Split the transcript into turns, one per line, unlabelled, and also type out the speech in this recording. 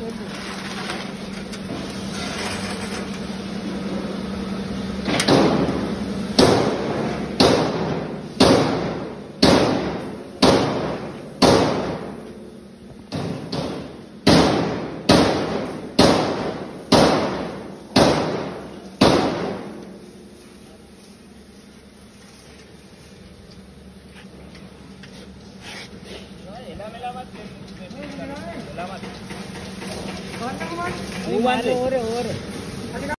多久？और और